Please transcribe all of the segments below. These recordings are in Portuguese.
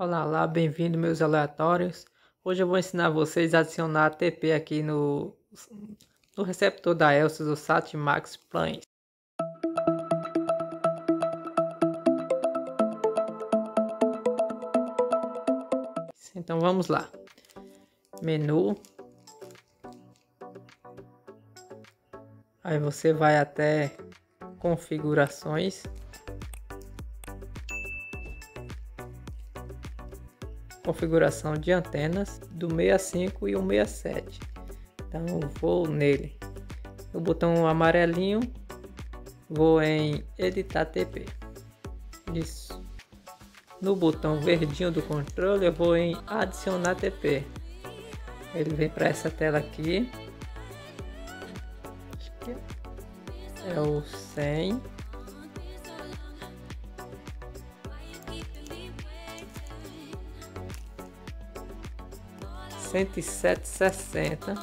Olá, olá, bem-vindo meus aleatórios. Hoje eu vou ensinar vocês a adicionar ATP aqui no, no receptor da Elsys do SAT Max Planes. Então vamos lá. Menu. Aí você vai até configurações. Configuração de antenas do 65 e o 67. Então vou nele. No botão amarelinho, vou em editar TP. Isso. No botão verdinho do controle, eu vou em adicionar TP. Ele vem para essa tela aqui. é o 100 cento e sete sessenta.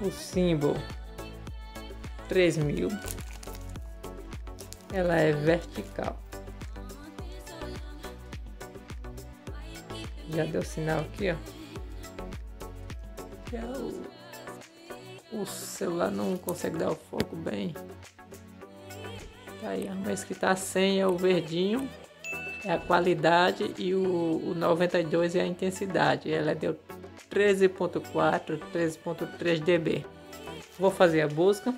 O símbolo três mil. Ela é vertical. Já deu sinal aqui ó. Que é o, o celular não consegue dar o foco bem. Tá aí mas que tá sem é o verdinho é a qualidade e o, o 92 é a intensidade. Ela deu 13.4, 13.3 dB. Vou fazer a busca.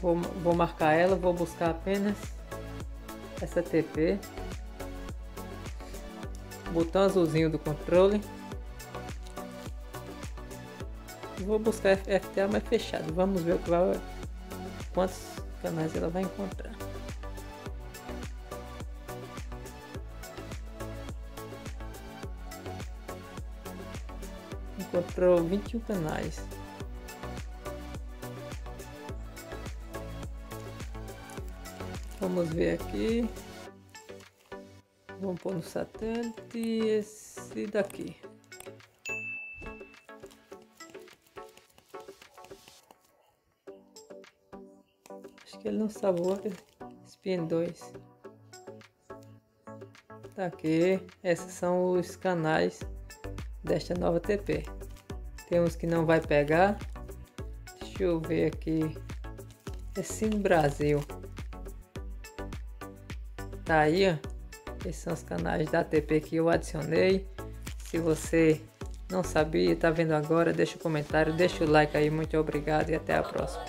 Vou, vou marcar ela, vou buscar apenas essa TP. Botão azulzinho do controle. Vou buscar FTA mais fechado. Vamos ver o que vai, quantos canais ela vai encontrar. Encontrou 21 canais. Vamos ver aqui. Vamos pôr no satélite esse daqui. Acho que ele não salvou Spin 2. Tá aqui. Esses são os canais desta nova TP. Temos que não vai pegar. Deixa eu ver aqui. É Brasil. Tá aí, ó. Esses são os canais da TP que eu adicionei. Se você não sabia, tá vendo agora, deixa o um comentário, deixa o like aí. Muito obrigado e até a próxima.